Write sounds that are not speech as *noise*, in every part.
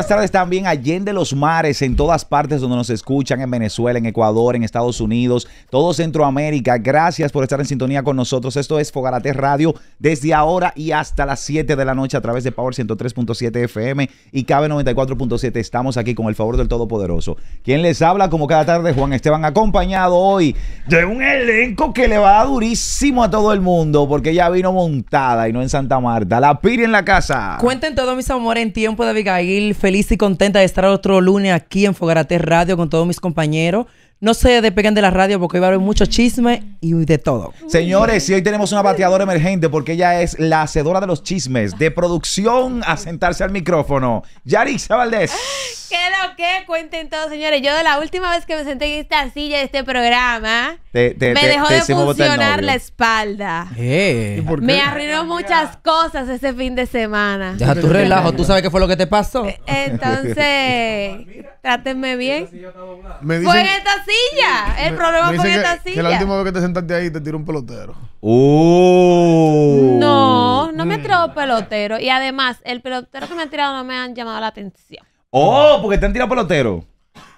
buenas tardes también allende los mares, en todas partes donde nos escuchan, en Venezuela, en Ecuador, en Estados Unidos, todo Centroamérica. Gracias por estar en sintonía con nosotros. Esto es Fogarate Radio desde ahora y hasta las 7 de la noche a través de Power 103.7 FM y Cabe 94.7. Estamos aquí con el favor del Todopoderoso. Quien les habla como cada tarde, Juan Esteban, acompañado hoy de un elenco que le va durísimo a todo el mundo porque ya vino montada y no en Santa Marta. La Piri en la casa. Cuenten todos mis amores en tiempo de Abigail. Y contenta de estar otro lunes aquí en Fogarate Radio con todos mis compañeros. No se despeguen de la radio porque hoy va a haber mucho chisme y de todo. Señores, y hoy tenemos una bateadora emergente porque ella es la hacedora de los chismes, de producción a sentarse al micrófono. Yarixa Valdés. ¿Qué lo que? Cuenten todos, señores. Yo de la última vez que me senté en esta silla de este programa, Te- te- me dejó te de funcionar la espalda. Eh. Me arruinó muchas cosas ese fin de semana. Deja tu relajo. ¿Tú sabes qué fue lo que te pasó? Entonces, trátenme bien. Me Fue en esta silla. El me- problema me fue en esta que, que la silla. última vez que te sentaste ahí te tiró un pelotero. Uh. No, no me tiró pelotero. Y además, el pelotero que me han tirado no me han llamado la atención. Oh, porque te han tirado pelotero.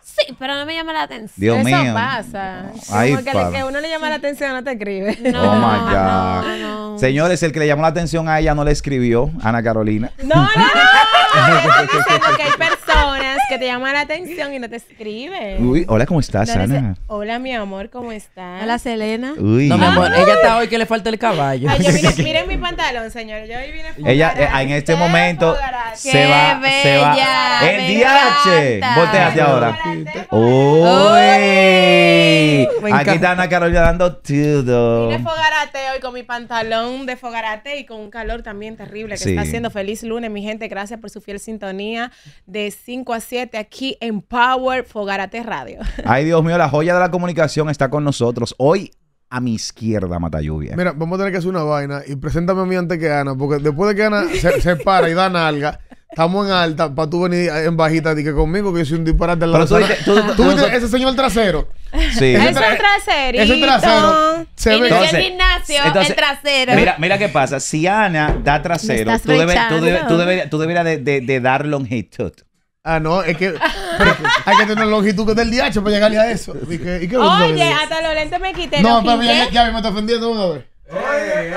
Sí, pero no me llama la atención. Dios Eso mío. pasa. Ay, Como que, padre. le- que uno le llama la atención, no te escribe. No, oh my God. no, no. Señores, el que le llamó la atención a ella no le escribió, Ana Carolina. No, no, no. *laughs* Yo estoy diciendo que hay que te llaman la atención y no te escriben. Uy, hola, ¿cómo estás, No dice, Ana? Hola, mi amor, ¿cómo estás? Hola, Selena. Uy. No, mi amor. Ella está hoy que le falta el caballo. Ay, yo vine, *laughs* miren mi pantalón, señores. Yo hoy vine Ella eh, en este momento se Qué va, se va. bella, El DH. Volteate ahora. Uy. Aquí está Ana Carolina dando todo. Vine fogarate hoy con mi pantalón de fogarate y con un calor también terrible que Sí. está haciendo. Feliz lunes, mi gente. Gracias por su fiel sintonía de 5 a 7 aquí en Power Fogarate Radio. *laughs* Ay, Dios mío, la joya de la comunicación está con nosotros. Hoy a mi izquierda, Mata Lluvia. Mira, vamos a tener que hacer una vaina y preséntame a mí antes que Ana, porque después de que Ana se, se para y da nalga, estamos en alta para tú venir en bajita y que conmigo, que yo soy un disparate al Pero lado. tú dices- tú- tú- ¿Tú viste ese señor trasero? Sí. Ese traserito. Ese trasero se ve. Entonces- el gimnasio, entonces, el trasero. Mira, mira qué pasa. Si Ana da trasero, tú, debe- tú, tú deberías de, de- de dar longitud. Ah, no, es que pero hay que tener longitud que del DH para llegarle a eso. ¿Y qué, y qué Oye, hasta los lentes me quité. No, los pero ya, ya, me está ofendiendo una vez. ¡Ay!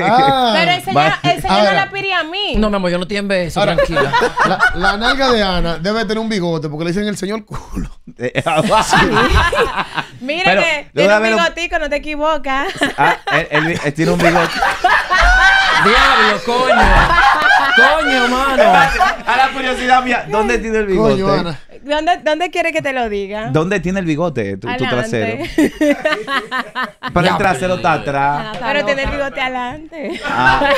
Ah, Pero el señor, el señor no la pide a mí. No, mi amor, yo no tiene beso, Ahora- tranquila. *laughs* la, la nalga de Ana debe tener un bigote porque le dicen el señor culo. *laughs* Mira Pero, que debe tiene un bigotico, no te equivocas. Ah, él, él- él tiene un bigote. *laughs* Diablo, coño. Coño, mano. A la curiosidad mía, ¿dónde tiene el bigote? Coño, Ana. ¿Dónde, ¿Dónde quiere que te lo diga? ¿Dónde tiene el bigote tu, tu trasero? *laughs* Pero el trasero está atrás. Pero tiene el bigote adelante. Ah.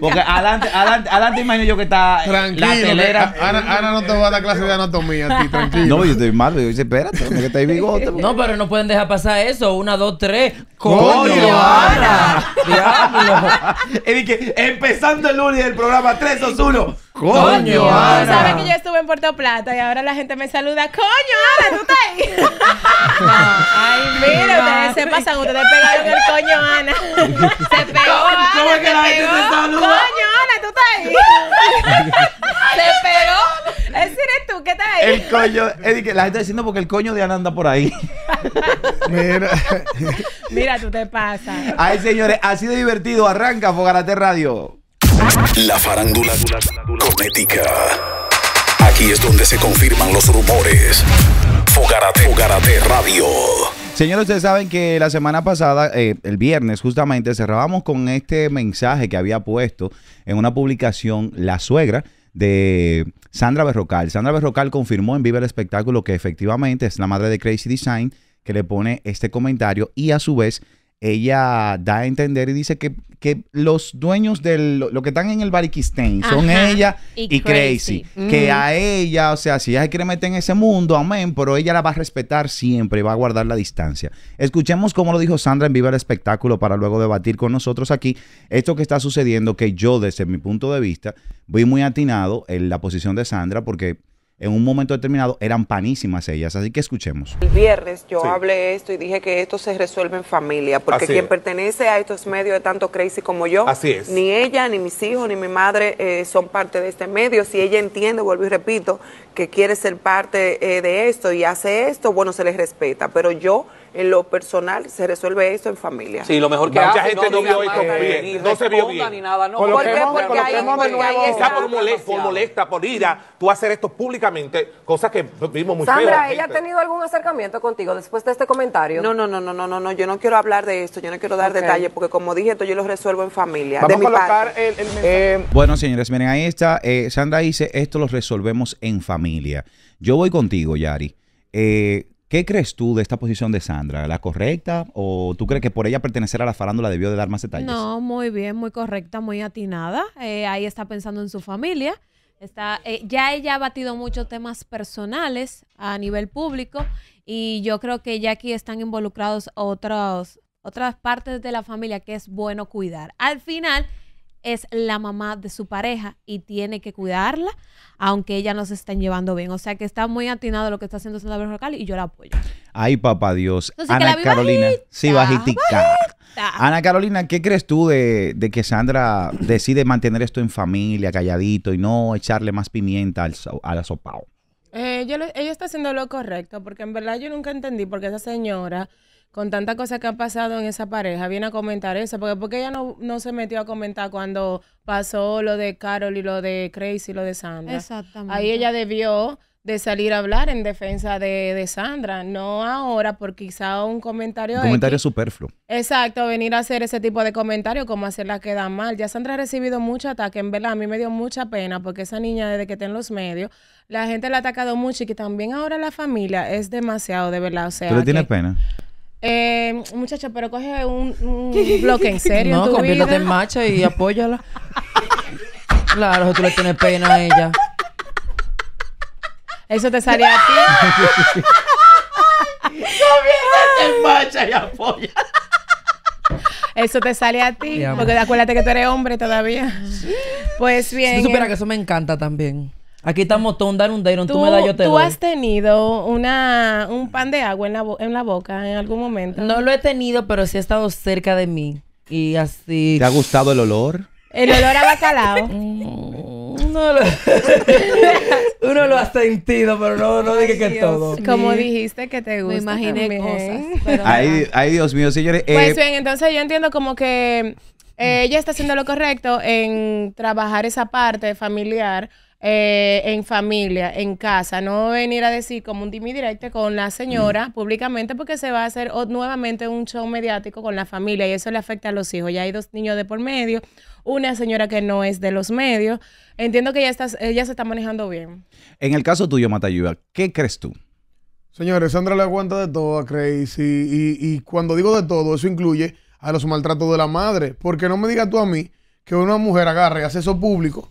Porque adelante, adelante, adelante imagino yo que está eh, Tranquilo. la telera. que Ana, Ana no te va a dar clase de anatomía a ti, tranquilo. No, yo estoy mal. Yo dice, espérate, ¿dónde que está el bigote? No, pero no pueden dejar pasar eso. Una, dos, tres. Coño, ¡Coño, Ana! *laughs* ¡Diablo! Es de que empezando el lunes del programa 3 2 1. Coño, Coño, Tú Ana. sabes que yo estuve en Puerto Plata y ahora la gente me saluda. ¡Coño, Ana, tú estás ahí! *laughs* Ay, mira, ustedes se pasan, ustedes pegaron el coño, Ana. Se pegó, Ana, ¿Cómo es que la gente te saluda? Coño, Ana, tú estás ahí. *laughs* se pegó. Ese eres tú, ¿qué estás ahí? El coño. Que la gente está diciendo porque el coño de Ana anda por ahí. *laughs* Mira. Mira, tú te pasas. Ay, señores, así de divertido. Arranca Fogarate Radio. La farándula cosmética. Aquí es donde se confirman los rumores. Fogarate, Fogarate Radio. Señores, ustedes saben que la semana pasada, eh, el viernes justamente, cerrábamos con este mensaje que había puesto en una publicación la suegra de Sandra Berrocal. Sandra Berrocal confirmó en Viva el Espectáculo que efectivamente es la madre de Crazy Design que le pone este comentario y a su vez ella da a entender y dice que, que los dueños de lo, que están en el Bariquistén son Ajá, ella y y, Crazy. Crazy. Que a ella, o sea, si ella se quiere meter en ese mundo, amén, pero ella la va a respetar siempre y va a guardar la distancia. Escuchemos cómo lo dijo Sandra en Viva el Espectáculo para luego debatir con nosotros aquí esto que está sucediendo, que yo desde mi punto de vista voy muy atinado en la posición de Sandra porque en un momento determinado eran panísimas ellas. Así que escuchemos. El viernes yo Sí. hablé esto y dije que esto se resuelve en familia, porque Así quien es. pertenece a estos medios de tanto crazy como yo, Así es. ni ella, ni mis hijos, ni mi madre eh, son parte de este medio. Si ella entiende, vuelvo y repito, que quiere ser parte eh, de esto y hace esto, bueno, se les respeta. Pero yo, en lo personal, se resuelve esto en familia. Sí, lo mejor que Mucha hace, gente no vio esto ni bien, no se vio bien. Ni nada, no. ¿Por qué? Porque de porque está. Quizá por, molest- por molesta, por ira, tú hacer esto públicamente, cosas que vimos muy. Sandra, ¿ella ha tenido algún acercamiento contigo después de este comentario? No, no, no, no, no, no, no, yo no quiero hablar de esto, yo no quiero dar detalles, porque como dije, esto yo lo resuelvo en familia. Vamos de a mi colocar parte. el, el mensaje. Bueno, señores, miren, ahí está. eh, Sandra dice, esto lo resolvemos en familia. Yo voy contigo, Yari. Eh, ¿Qué crees tú de esta posición de Sandra? ¿La correcta? ¿O tú crees que por ella pertenecer a la farándula debió de dar más detalles? No, muy bien, muy correcta, muy atinada. Eh, ahí está pensando en su familia. Está, eh, ya ella ha batido muchos temas personales a nivel público y yo creo que ya aquí están involucrados otros, otras partes de la familia que es bueno cuidar. Al final es la mamá de su pareja y tiene que cuidarla, aunque ella no se estén llevando bien. O sea que está muy atinado lo que está haciendo Sandra Berrocal y yo la apoyo. Ay, papá Dios. Entonces, que Ana Carolina. bajita, sí, bajitica. Ta. Ana Carolina, ¿qué crees tú de, de que Sandra decide mantener esto en familia, calladito, y no echarle más pimienta al, so- al asopao? Eh, ella está haciendo lo correcto, porque en verdad yo nunca entendí por qué esa señora, con tanta cosa que ha pasado en esa pareja, viene a comentar eso. Porque, porque ella no, no se metió a comentar cuando pasó lo de Carol y lo de Crazy y lo de Sandra. Exactamente. Ahí ella debió de salir a hablar en defensa de, de Sandra, no ahora por quizá un comentario. Un comentario X. superfluo. Exacto, venir a hacer ese tipo de comentarios como hacerla quedar mal. Ya Sandra ha recibido mucho ataque, en verdad a mí me dio mucha pena porque esa niña desde que está en los medios, la gente la ha atacado mucho y que también ahora la familia es demasiado, de verdad. O sea, ¿Tú le tienes que- pena? Eh, muchacho, pero coge un, un bloque en serio No, en tu conviértete vida. en macha y apóyala. claro, si tú le tienes pena a ella. Eso te sale a ti. En macha y apoya. Eso te sale a ti. Porque acuérdate que tú eres hombre todavía. Pues Si bien. tú supieras eh, que eso me encanta también. Aquí estamos todos, dar un dairon, tú, me das, yo te tú doy. has tenido una, un pan de agua en la, en la boca en algún momento. No lo he tenido, pero sí ha estado cerca de mí. Y así. ¿Te ha gustado el olor? El olor a bacalao. *laughs* Mm, no lo- *laughs* Uno lo ha sentido, pero no, no dije que todo. Como dijiste que te gusta. Me imaginé también. cosas. *laughs* pero Ay, ay, Dios mío, señores. Pues eh, bien, entonces yo entiendo como que eh, ella está haciendo lo correcto en trabajar esa parte familiar. Eh, en familia, en casa, no venir a decir como un dimi directo con la señora públicamente porque se va a hacer o- nuevamente un show mediático con la familia y eso le afecta a los hijos. Ya hay dos niños de por medio, una señora que no es de los medios. Entiendo que ella, está, ella se está manejando bien. en el caso tuyo, Matayuba, ¿qué crees tú? Señores, Sandra le aguanta de todo a Crazy y, y cuando digo de todo, eso incluye a los maltratos de la madre. Porque no me digas tú a mí que una mujer agarre y hace eso público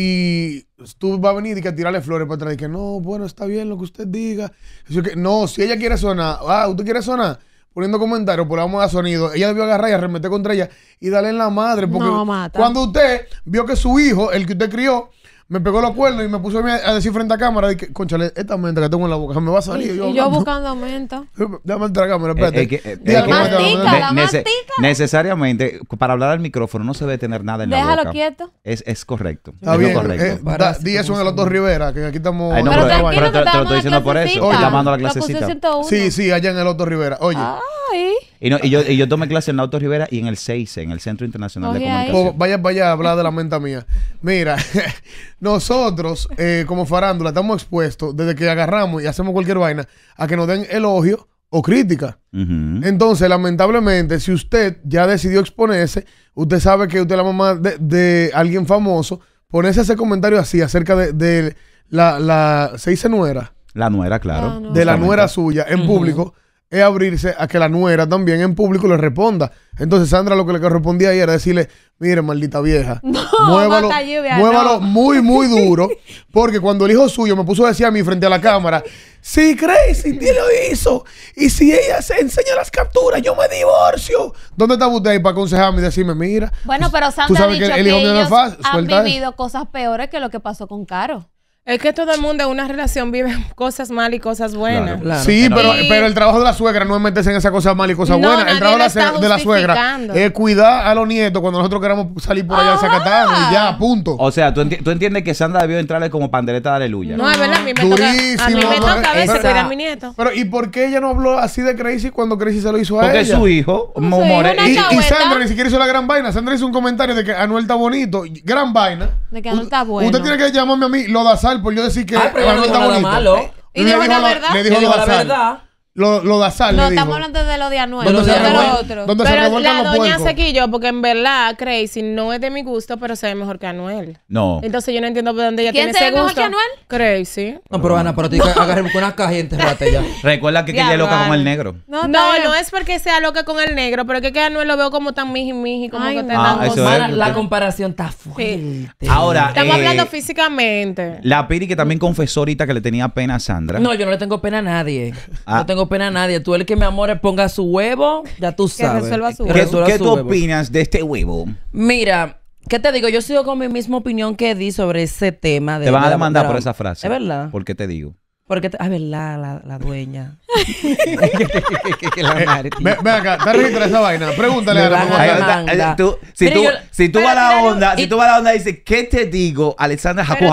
y tú vas a venir y que a tirarle flores para atrás y que no, bueno, está bien lo que usted diga. Que, no, si ella quiere sonar, ah, usted quiere sonar, poniendo comentarios, pues le vamos a dar sonido. Ella debió agarrar y arremeter contra ella y darle en la madre. Porque No, mata. cuando usted vio que su hijo, el que usted crió, me pegó los cuernos y me puso a, decir frente a cámara, y que, conchale, esta mente que tengo en la boca, me va a Y, salir. y yo hablando. buscando aumento. *laughs* Déjame entrar a cámara, espérate. Eh, eh, que- eh, eh, mámate, mastica, mámate. la mastica. necesariamente, para hablar al micrófono no se debe tener nada en la Déjalo boca. quieto. Es, es correcto. Está es bien. lo correcto. eh, Para da- di eso en el Otto son. Rivera, que aquí estamos. Ay, no, Pero pero- tranquilo, pero te- te lo estoy diciendo por eso. Llamando a la clasecita. 101. Sí, sí, allá en el Otto Rivera. Oye, Ay. Y, no, y, yo, y yo tomé clase en la Auto Rivera y en el CICE, en el Centro Internacional de Oye. Comunicación. pues, vaya allá a hablar de la menta mía. Mira, *laughs* nosotros eh, como farándula estamos expuestos desde que agarramos y hacemos cualquier vaina a que nos den elogio o crítica. Entonces, lamentablemente, si usted ya decidió exponerse, usted sabe que usted es la mamá de, de alguien famoso, ponerse ese comentario así acerca de, de la, la, se dice nuera, La nuera, claro. Ah, no. de la nuera suya en público, es abrirse a que la nuera también en público le responda. Entonces, Sandra lo que le correspondía ahí era decirle, mire, maldita vieja, *laughs* muévalo, lluvia, muévalo no. muy, muy *laughs* duro, porque cuando el hijo suyo me puso a decir a mí frente a la cámara, si Crazy lo hizo, y si ella se enseña las capturas, yo me divorcio. ¿Dónde está usted ahí para aconsejarme y decirme, mira? Bueno, pero tú Sandra ha dicho que que, el hijo no es ellos fácil, han suelta eso. vivido cosas peores que lo que pasó con Caro. Es que todo el mundo en una relación vive *laughs* cosas mal y cosas buenas. Claro. Sí, pero, Y- pero el trabajo de la suegra no es meterse en esas cosas malas y cosas No, buenas. El nadie trabajo de la, está se- de la suegra es cuidar a los nietos cuando nosotros queramos salir por allá al Zacatán y ya, punto. O sea, ¿tú, enti- tú entiendes que Sandra debió entrarle como pandereta de aleluya. No, es verdad, a mí me toca, a mí Durísimo. me toca a veces Esa- cuidar a mi nieto. Pero ¿y por qué ella no habló así de Crazy cuando Crazy se lo hizo a Porque es ella? su hijo, hijo, More- una Y. Sandra ni siquiera hizo la gran vaina. Sandra hizo un comentario de que Anuel está bonito. Gran vaina. De que Anuel está bueno. Usted tiene que llamarme a mí lo da sal por yo decir que Ay, pero no dijo está nada bonito. malo. Y Le dijo la lo- verdad. Le dijo la verdad. Lo, lo da sal, No, le dijo. estamos hablando de lo de Anuel. Donde se de lo revuelve- otro. donde se Pero la los doña puercos. se quilló porque en verdad Crazy no es de mi gusto, pero se ve mejor que Anuel. No. Entonces yo no entiendo por dónde ella ¿Quién tiene se ese ve mejor gusto. que Anuel? Crazy. No, pero Ana, pero tú que agarremos con una caja y enterrate ya. *laughs* Recuerda que, ella es loca con el negro. No, No, no, es porque sea loca con el negro, pero que, que Anuel lo veo como tan miji miji, como Ay, que te Ah, es. La comparación está fuerte. Ahora, Estamos eh, hablando físicamente. La Piri que también confesó ahorita que le tenía pena a Sandra. No, yo no le tengo pena a nadie. Ah. No tengo pena a nadie. Tú el que mi amor ponga su huevo, ya tú sabes. resuelva su Que ¿Qué, resuelva qué su tú huevo. opinas de este huevo? Mira, ¿qué te digo? Yo sigo con mi misma opinión que di sobre ese tema. De, Te van a demandar por esa frase. Es verdad. ¿Por qué te digo? Porque, te- ah, es verdad, la, la dueña. *laughs* que la madre, tío. Ve, ve acá, está registrada esa vaina. Pregúntale Me a la eh, tú- si, tú, yo- si tú vas a la un- onda, y- si tú vas a la onda y dices, ¿qué te digo, Alexandra Jacu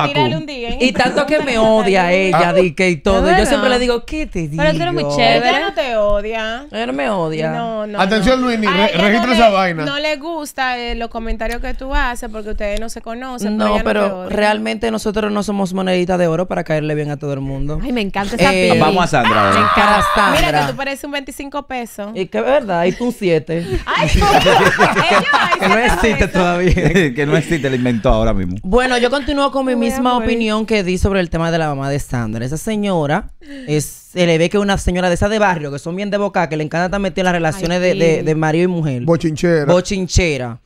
Y tanto que me odia ella, di que y todo. Yo siempre le digo, ¿qué te digo? Pero tú eres muy Ella chévere. no te odia. Ella no me odia. No, no. Atención, no. Luini, A re- ella registra no esa le- vaina. No le gusta eh, los comentarios que tú haces porque ustedes no se conocen. No, ella pero realmente nosotros no somos moneditas de oro para caerle bien a todo el mundo. Ay, me encanta esa Eh. Vamos a Sandra ahora. Para Mira que tú pareces un 25 pesos. Y que es verdad, hay un 7. Ay, *laughs* ella, que no existe todavía. *laughs* que no existe, lo inventó ahora mismo. Bueno, yo continúo con mi misma opinión que di sobre el tema de la mamá de Sandra. Esa señora es, se le ve que es una señora de esa de barrio, que son bien de boca, que le encanta en las relaciones de, de- de marido y mujer. Bochinchera. Bochinchera.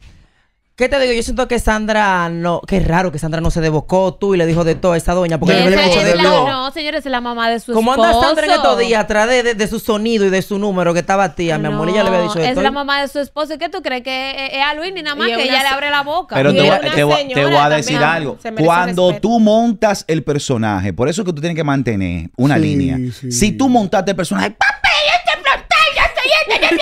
¿Qué te digo? Yo siento que Sandra no, que es raro que Sandra no se debocó tú y le dijo de todo a esa doña, porque no le mucho de todo. no, señores, es la mamá de su ¿Cómo anda. Sandra en estos días atrás de, de- de su sonido y de su número que estaba tía? Mi amor, ella le había dicho de Es todo. la mamá de su esposo. ¿Y qué tú crees? Que es, es a Luis ni nada más que una ella le abre la boca. Pero te, voy- te te a también, decir algo. Cuando respeto. tú montas el personaje, por eso es que tú tienes que mantener una Sí, línea. sí. Si tú montaste el personaje, papi, este frontal, yo soy este, yo soy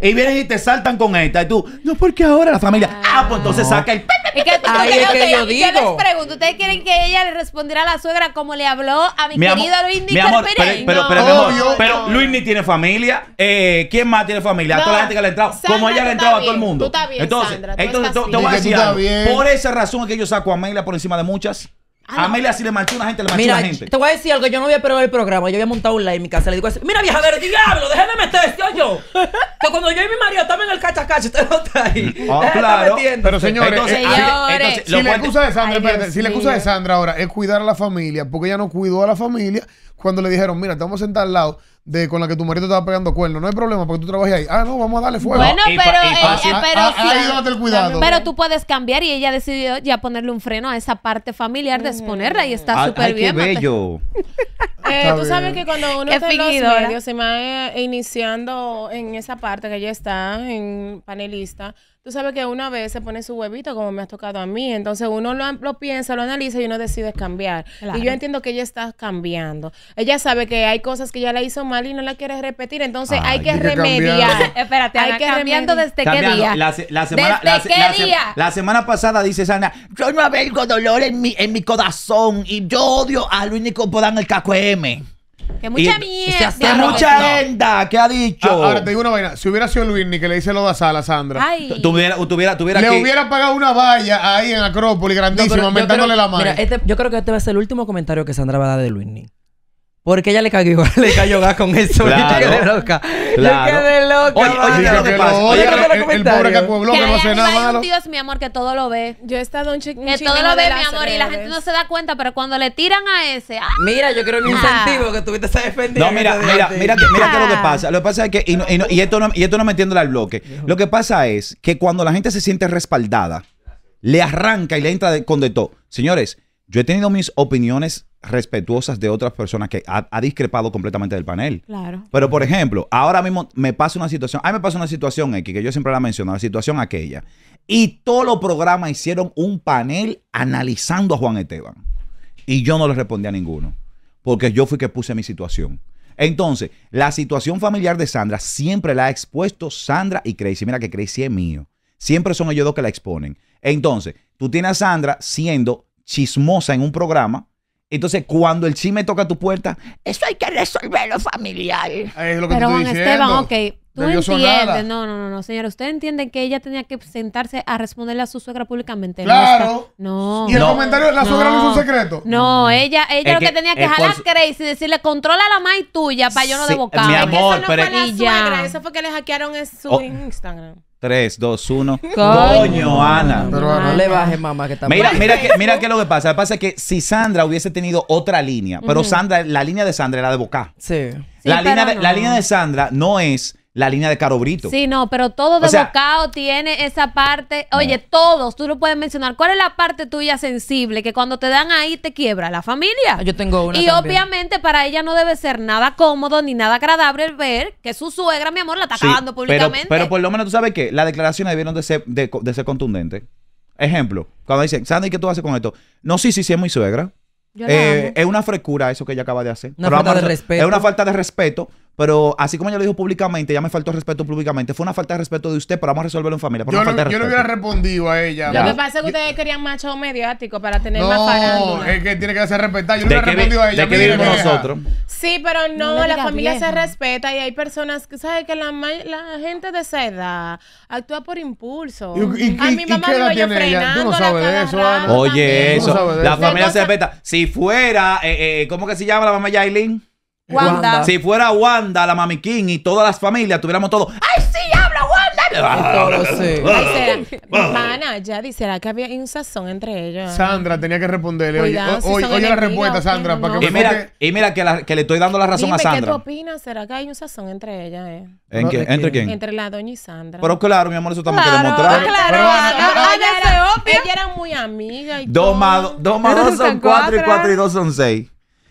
Y vienen y te saltan con esta. Y tú, no, porque ahora la familia. Ah, pues entonces saca el. ¿Y qué tú Ahí es que yo Yo digo. les pregunto, ¿ustedes quieren que ella le respondiera a la suegra como le habló a mi, Mi amor, querido Luis mi amor, pero, pero, No. pero, mi amor, Obvio. pero Luis ni tiene familia. Eh, ¿Quién más tiene familia? No, Toda la gente que le ha entrado. Sandra, como ella le ha entrado a estás todo el bien, mundo. tú estás bien, entonces, Sandra, tú entonces estás te, te voy a decir Que tú estás algo. bien. Por esa razón es que yo saco a Amelia por encima de muchas. A Amelia si le marchó una gente, le marchó Mira, una gente. te voy a decir algo, yo no voy a esperar el programa, yo voy a montar un live en mi casa, le digo así, mira vieja del diablo, déjame meterse yo. *laughs* Que cuando yo y mi marido estamos en el cachacacho, usted no está ahí. Ah, claro. Pero señores, Entonces, eh, Señores. entonces, Si lo la excusa de Sandra, Ay, espérate, Dios si la excusa de. Sandra ahora es cuidar a la familia, porque ella no cuidó a la familia cuando le dijeron, mira, te vamos a sentar al lado de con la que tu marido estaba pegando cuernos. No hay problema porque tú trabajas ahí. Ah, no, vamos a darle fuego. Bueno, pero, eh, eh, Ah, pero ah, sí. ahí dónde el cuidado. Pero tú puedes cambiar y ella decidió ya ponerle un freno a esa parte familiar de exponerla y está súper qué bien. Mate. bello. *laughs* Eh, tú sabes que cuando uno Qué está en los medios, se va eh, iniciando en esa parte que ella está, en panelista, tú sabes que una vez se pone su huevito como me ha tocado a mí, entonces uno lo, lo piensa, lo analiza y uno decide cambiar. Claro. Y yo entiendo que ella está cambiando. Ella sabe que hay cosas que ella la hizo mal y no la quiere repetir, entonces Ay, hay que hay que remediar. *laughs* Espérate, Hay Ana, que cambiando remediar. desde qué día. La, se- la semana, ¿Desde la, qué día? la semana pasada dice Sandra, yo no avergo dolor en mi, en mi corazón y yo odio a Luis Nico Podán el caco M. Que mucha Y- mierda. Que mucha no. enda que ha dicho. Ah, ahora te digo una vaina. Si hubiera sido Luis que le dice lo da sal a Sandra, Ay. Tuviera, tuviera, tuviera le que- hubiera pagado una valla ahí en Acrópolis No, grandísima, yo aumentándole la mano. Mira, este- yo creo que este va a ser el último comentario que Sandra va a dar de Luisni. Porque ella le cayó, *laughs* le cayó gas con eso. Claro. Yo quedé loca. Claro. Yo quedé loca. Oye, oye, mano. ¿qué es lo que pasa? lo Oye, odia, ¿qué es lo el, el pobre Que que no hace nada hay malo. un Dios, mi amor, que todo lo ve. Yo he estado un chico Que todo lo ve, mi amor, y la gente no se da cuenta, pero cuando le tiran a ese, ¡ah! Mira, yo quiero un Ah. incentivo que tuviste esa defendiendo. No, mira, mira, mira, que, mira que lo que pasa. Lo que pasa es que, y, no- y no- y esto no, y esto no metiéndole al bloque. Lo que pasa es que cuando la gente se siente respaldada, le arranca y le entra de- con de todo. Señores, yo he tenido mis opiniones respetuosas de otras personas que ha, ha discrepado completamente del panel. Claro. Pero, por ejemplo, ahora mismo me pasa una situación, a mí me pasa una situación X, que yo siempre la menciono, la situación aquella. Y todos los programas hicieron un panel analizando a Juan Esteban. Y yo no le respondí a ninguno. Porque yo fui que puse mi situación. Entonces, la situación familiar de Sandra siempre la ha expuesto Sandra y Crazy. Mira que Crazy es mío. Siempre son ellos dos que la exponen. Entonces, tú tienes a Sandra siendo chismosa en un programa. Entonces, cuando el chisme toca tu puerta, eso hay que resolverlo familiar. Es lo que Pero Juan estoy Esteban, ok, tú entiendes. No, no, no, no, señora. Usted entiende que ella tenía que sentarse a responderle a su suegra públicamente. No Claro. No. Y el No. comentario, la suegra no hizo un secreto. No, ella, ella Es lo que, que- tenía que es por jalar su- Crazy y decirle, controla la más tuya para yo no Sí, mi Es que amor, eso no pero- fue la ya. suegra, eso fue que le hackearon en su Oh. Instagram. 3, 2, 1. Coño. Ana. Pero, Ana, No le bajes, mamá, que está Mira, mira que, mira qué es lo que pasa. Lo que pasa es que si Sandra hubiese tenido otra línea, pero Sandra, la línea de Sandra era de Boca. Sí. Sí, la, línea la línea de Sandra no es la línea de Caro Brito. Sí, no, pero todo O de sea- bocado tiene esa parte. Oye, todos, tú lo puedes mencionar. ¿Cuál es la parte tuya sensible que cuando te dan ahí te quiebra? La familia. Yo tengo una Y también. obviamente para ella no debe ser nada cómodo ni nada agradable el ver que su suegra, mi amor, la está Sí, acabando pero, públicamente. pero por lo menos tú sabes que las declaraciones debieron de ser, de, de ser contundentes. Ejemplo, cuando dicen, Sandra, ¿y qué tú haces con esto? No, sí, sí, sí, es muy suegra. Yo la Eh, amo. es una frescura eso que ella acaba de hacer. Una Pero falta vamos de respeto. Es una falta de respeto, pero así como ella lo dijo públicamente, ya me faltó respeto públicamente. Fue una falta de respeto de usted, pero vamos a resolverlo en familia. Yo, no, yo no hubiera respondido a ella. Ya. Lo que pasa es que ustedes querían macho mediático para tener más No, farándula. es que tiene que hacer respetar. Yo no ¿De hubiera respondido a ella. de qué vivimos vieja. nosotros? Sí, pero no, la familia se respeta y hay personas que saben que la, gente de esa edad actúa por impulso. ¿Y- y- a mi mamá vivo yo tiene ella? Tú no sabes de eso, Ana. Oye, eso. La familia se respeta. Si fuera, eh, eh, ¿cómo que se llama la mamá Yailin? Wanda. Si fuera Wanda, la Mami King y todas las familias, tuviéramos todo. ¡Ay, sí, habla Wanda! *laughs* Ay, será- Mana, ya di, ¿será que había un sazón entre ellos? Sandra tenía que responderle. Oye, Cuidado, si oye, son oye la enemigas, respuesta, ¿o Sandra, para No, que Y me mira, y mira que, la- que le estoy dando la razón Dime, a ¿qué tú Sandra. opinas? ¿Será que hay un sazón entre ellas? Eh? ¿En No, qué- ¿de ¿Entre quién? Entre la doña y Sandra. Pero claro, mi amor, eso estamos que Claro, demostrar. claro. Pero, Ah, Ana, ella, era, obvia. ella era muy amiga y Dos todo. más dos más dos son *laughs* Son cuatro y cuatro y dos son seis.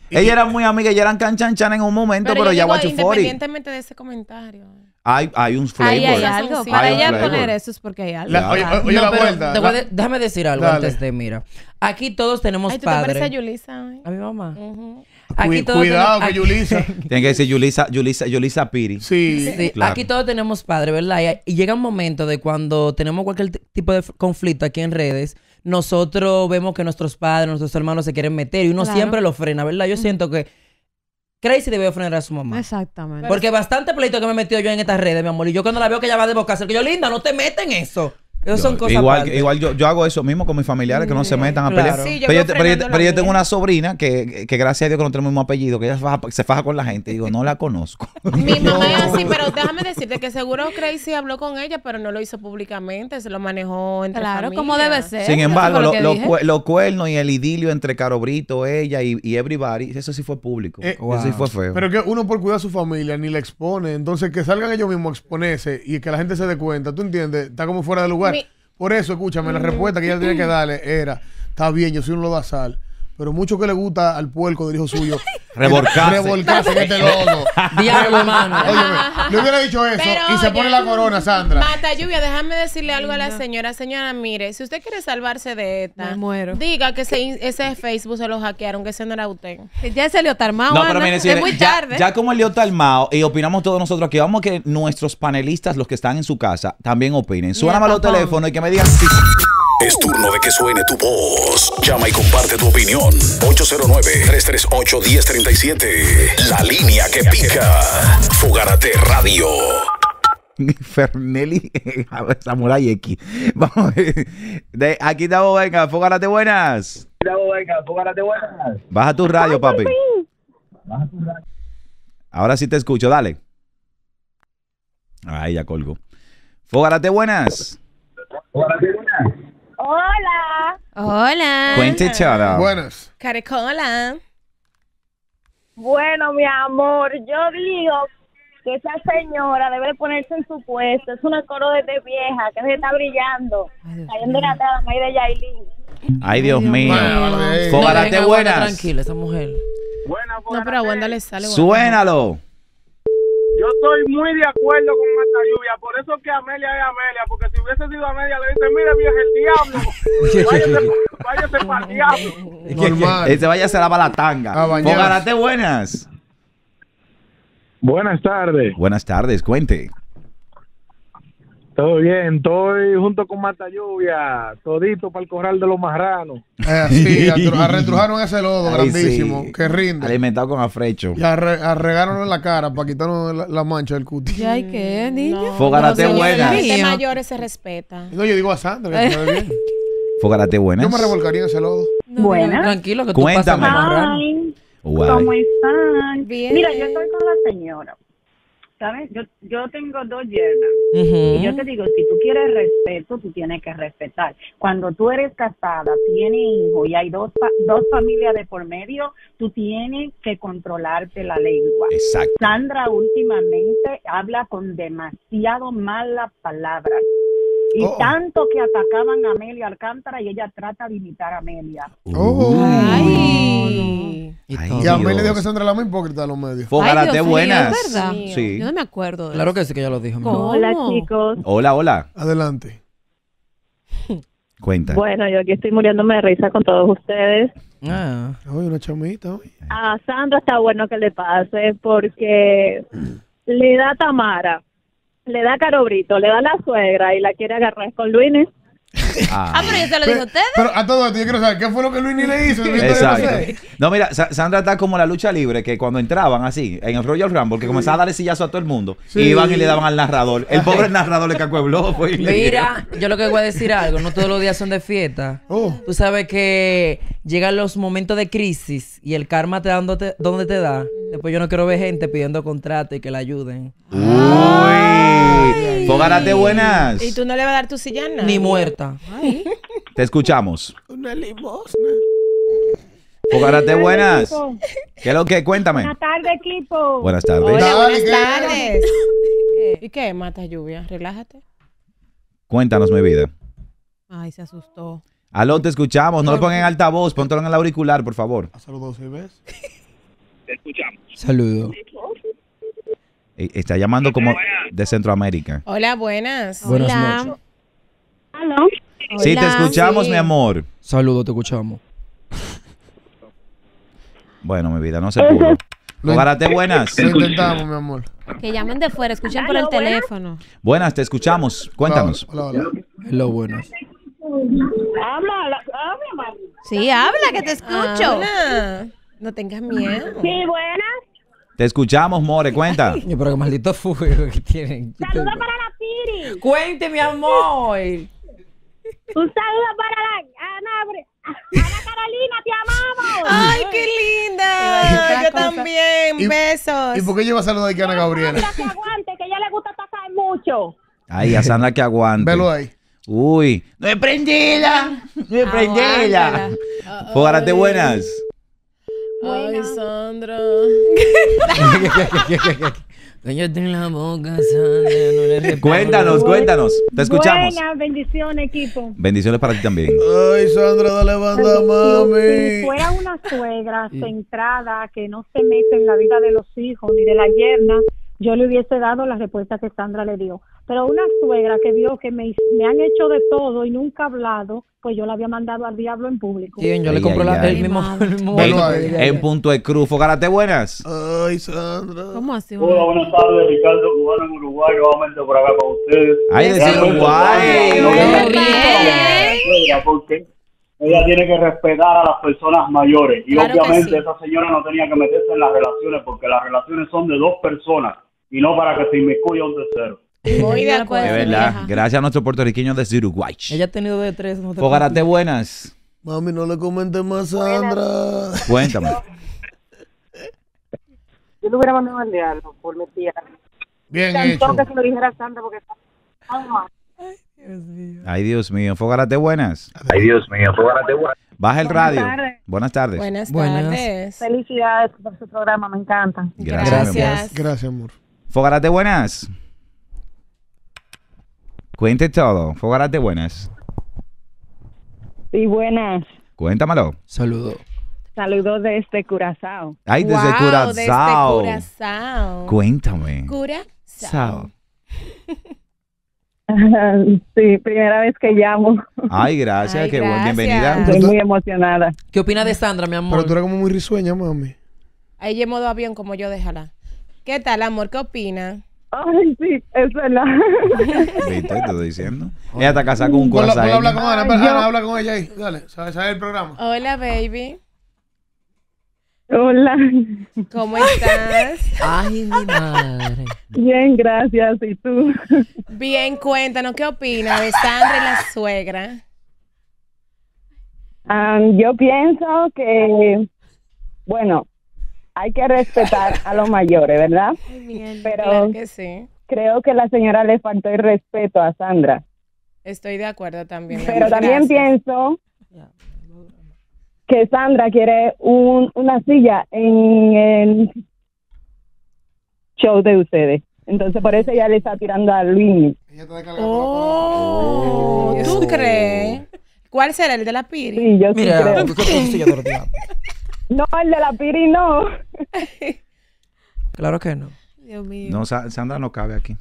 Ella era muy amiga, ella eran canchanchan en un momento, pero, yo ya guachufori. Independientemente de ese comentario. Hay, hay un flavor. Ahí hay Hay algo. Para ella Hay un poner eso es porque hay algo. La- oye, oye, No, la pero vuelta. te voy la- de- déjame decir algo Dale. antes de, mira. Aquí todos tenemos Ay, tú te pareces a padres. Yulisa. ay. A mi mamá. Ujú. Aquí Cu- todos cuidado, tenemos- que Yulisa. *laughs* Tienen que decir Yulisa, Yulisa, Yulisa Piri. Sí. Sí, Claro. aquí todos tenemos padres, ¿verdad? Y, y llega un momento de cuando tenemos cualquier tipo de conflicto aquí en redes, nosotros vemos que nuestros padres, nuestros hermanos se quieren meter y uno Claro. siempre lo frena, ¿verdad? Yo siento que Crazy debe frenar a su mamá. Exactamente. Porque bastante pleito que me he metido yo en estas redes, mi amor. Y yo cuando la veo que ella va a desbocarse, que yo, linda, no te metes en eso. Son cosas igual aparte. igual yo, yo hago eso mismo con mis familiares, que no se metan a Claro. pelear. Sí, yo pero, yo, pero yo- pero la yo tengo una sobrina que, que gracias a Dios que no tenemos el mismo apellido, que ella se faja, se faja con la gente. Digo, no la conozco. Mi mamá es *laughs* así, pero déjame decirte que seguro Crazy habló con ella, pero no lo hizo públicamente, se lo manejó entre Claro, familia. como debe ser. Sin embargo, lo- lo los cuernos y el idilio entre Caro Brito, ella y, y everybody, eso sí fue público. Eh, Eso sí fue feo. Pero que uno por cuidar a su familia ni le expone. Entonces, que salgan ellos mismos a exponerse y que la gente se dé cuenta. ¿Tú entiendes? Está como fuera de lugar. Por eso, escúchame, la respuesta que ella tenía que darle era: Está bien, yo soy un lodazal. Pero mucho que le gusta al puerco del hijo suyo. *laughs* Revolcarse. Revolcarse en este lodo. Diablo, hermano. Óyeme, le hubiera dicho eso Pero, y se oye, pone la corona, Sandra. Mata lluvia, déjame decirle algo a la señora. Señora, mire, si usted quiere salvarse de esta, Me muero. diga que ese, ese Facebook se lo hackearon, que ese no era usted. Ya se le armado. No, pero mire, es señores, muy ya, tarde. ya como el armado y opinamos todos nosotros aquí, vamos a que nuestros panelistas, los que están en su casa, también opinen. Suena a los teléfonos y que me digan sí. Es turno de que suene tu voz. Llama y comparte tu opinión. 809-338-1037. La línea que pica. Fogarate Radio. Fernelli *laughs* Samurai X. Vamos a ver. De- aquí estamos, venga, Fogárate buenas. Baja tu radio, papi. Ahora sí te escucho, dale. Ahí ya colgo. Fogárate buenas. Hola. Hola. Cuente chara. Buenas. Caricola. Bueno, mi amor, yo digo que esa señora debe ponerse en su puesto. Es una coro de vieja que se está brillando. Cayendo en la trama ahí de Yailin. Ay, Dios mío. Wanda buenas. Tranquila, esa mujer. No, pero a Wanda le sale. Suénalo. Yo estoy muy de acuerdo con esta lluvia, por eso que Amelia es Amelia, porque si hubiese sido Amelia le dice, mire viejo, el diablo, *laughs* váyase, váyase para el diablo. *laughs* Normal. Ese vaya se lava la tanga. A bañarse. Fogarate buenas. Buenas tardes. Buenas tardes, cuente. Todo bien, estoy junto con Mata Lluvia, todito para el corral de los marranos. Eh, sí, *laughs* arretrujaron ese lodo Ay, grandísimo sí. que rinde. Alimentado con afrecho. Y arre- arregaron en la cara para quitarnos la, la mancha del cutis. ¿Ya hay qué, niño? Fogarate Señores, buenas. La gente Mío. mayor se respeta. No, yo digo a Sandra que se ve bien. *laughs* Fogarate buenas. Yo me revolcaría en ese lodo. Buenas. Tranquilo, que tú Cuéntame. pasas. ¿cómo están? Bien. Mira, yo estoy con la señora. ¿Sabes? Yo, yo tengo dos yernas. Y yo te digo, si tú quieres respeto, tú tienes que respetar. Cuando tú eres casada, tienes hijos y hay dos, dos familias de por medio, tú tienes que controlarte la lengua. Exacto. Sandra últimamente habla con demasiado malas palabras. Y Oh. tanto que atacaban a Amelia Alcántara y ella trata de imitar a Amelia. Oh. Ay. Y Ay, todo. Y a mí le dijo que Sandra la más hipócrita de los medios. Fogarate mío, buenas. ¿es verdad? Sí. Yo no me acuerdo de Claro eso. que sí que ya lo dijo. ¿Cómo? Hola chicos. Hola, hola. Adelante. *laughs* Cuenta. Bueno, yo aquí estoy muriéndome de risa con todos ustedes. Ah. Una chamita. A Sandra está bueno que le pase porque le da Tamara, le da Carobrito, le da la suegra y la quiere agarrar con Luines. Ah, pero yo te lo dije a ustedes. Pero a todo esto yo quiero saber qué fue lo que Luis ni le hizo. Exacto. No, mira, Sa- Sandra está como la lucha libre, que cuando entraban así, en el Royal Rumble, que comenzaba a darle sillazo a todo el mundo, Sí. iban y le daban al narrador. El pobre narrador le cacuebló. Pues, y le Mira, yo lo que voy a decir algo, no todos los días son de fiesta. Oh. Tú sabes que llegan los momentos de crisis y el karma te da donde te, donde te da. Después yo no quiero ver gente pidiendo contrato y que la ayuden. Fogarate buenas. Y tú no le vas a dar tu silla a nadie. Ni muerta. Te escuchamos. Una limosna. Fogarate buenas. ¿Qué es lo que? Cuéntame. Buenas tardes, equipo. Buenas tardes. Hola, buenas tardes. ¿Y qué, Mata Lluvia? Relájate. Cuéntanos, mi vida. Ay, se asustó. Aló, te escuchamos. No lo pongan en altavoz. Póntelo en el auricular, por favor. Saludos, ¿sí ves? Saludos. Eh, Está llamando como de Centroamérica. Hola, buenas. Buenas Hola. noches. ¿Aló? Sí, te escuchamos, sí. mi amor. Saludos, te escuchamos. Bueno, mi vida, no se pudo. *laughs* Fogarate buenas. Lo intentamos, mi amor. Que llamen de fuera, escuchen por el buenas. teléfono. Buenas, te escuchamos. Cuéntanos. Hola, hola. hola. Lo bueno. Habla, habla, habla. Sí, habla, que te escucho. Hola. No tengas miedo. Sí, buenas. Te escuchamos, More. Cuenta. *laughs* Yo, pero qué maldito fuego que tienen. Saludos para la Piri. Cuente, mi amor. Un saludo para la Ana, Ana Carolina, te amamos. Ay, qué linda. Yo también. Y- Besos. ¿Y por qué lleva a saludar a Ana Gabriela? Que aguante, que ella le gusta atacar mucho. Ay, a Sandra que aguante. Velo ahí. Uy. No es prendida. No es prendida. Aguántala. Fogarate Ay, Sandra. *laughs* Cállate en la boca, Sandra. No. Cuéntanos, cuéntanos. Te escuchamos. Buenas bendiciones, equipo. Bendiciones para ti también. Ay, Sandra, dale banda, Si mami. fuera una suegra centrada que no se mete en la vida de los hijos ni de la yerna, yo le hubiese dado la respuesta que Sandra le dio. Pero una suegra que vio que me, me han hecho de todo y nunca ha hablado, pues yo la había mandado al diablo en público. Bien, yo Ay, le compro ay, la- ay. el mismo. el mismo Bueno, En punto de cruz. Fogarate buenas. Ay, Sandra. ¿Cómo así? Hola, buenas tardes, Ricardo Cubano en Uruguay, nuevamente por acá con ustedes. Ay, de Realmente, Uruguay. Porque ella tiene que respetar a las personas mayores y Claro obviamente sí. esa señora no tenía que meterse en las relaciones porque las relaciones son de dos personas y no para que se inmiscuya un tercero. Muy de verdad. vieja. Gracias a nuestro puertorriqueño de Uruguay. Ella ha tenido de tres. No te Fogarate buenas. Mami, no le comentes más, Sandra. Cuéntame. *laughs* Yo le hubiera mandado al diablo por mi tía. Bien Cantó hecho. que se lo dijera a Sandra porque está tan mal. Ay, Dios mío. Fogarate buenas. Ay, Dios mío, fíjate, Baja el radio. tardes. Buenas tardes. Buenas Buenas. tardes. Felicidades por su programa, me encanta. Gracias, mi amor. Gracias. Gracias, amor. Fogarate buenas. Cuente todo. Fogarate buenas. Sí, buenas. Cuéntamelo. Saludos. saludo desde Curazao. Ay, desde Wow, Curazao. desde Curazao. Cuéntame. Curazao. *laughs* Sí, primera vez que llamo. Ay, gracias. Ay, qué bueno. gracias. Bienvenida. Estoy muy emocionada. ¿Qué opina de Sandra, mi amor? Pero tú eres como muy risueña, mami. Ahí en modo avión como yo, déjala. ¿Qué tal, amor? ¿Qué opina? Ay, sí, es verdad. *laughs* ¿Viste? Te estoy diciendo. Ella está casada con un Ponla- ponla a hablar corazón. con Ana, Ay, yo- Ana, habla con ella ahí. Dale, ¿sabes sabe el programa? Hola, baby. Hola. ¿Cómo estás? Ay, mi madre. Bien, gracias. ¿Y tú? Bien, cuéntanos, ¿qué opina de Sandra y la suegra? Am, yo pienso que, bueno, hay que respetar a los mayores, ¿verdad? Pero Claro que sí. creo que la señora le faltó el respeto a Sandra. Estoy de acuerdo también. Pero también pienso que Sandra quiere un, una silla en el show de ustedes. Entonces por eso ella le está tirando a Luis. Oh, ¿tú crees? ¿Cuál será el de la Piri? Sí, yo sí Mira, creo. No, el de la Piri no. *laughs* Claro que no. Dios mío. No, Sa- Sandra no cabe aquí.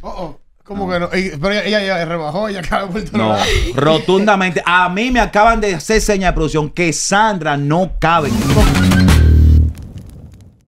Oh, oh. ¿Cómo que no? Ey, pero ella, ella, ella rebajó, ella acaba de vuelto No, *laughs* rotundamente. A mí me acaban de hacer seña de producción que Sandra no cabe.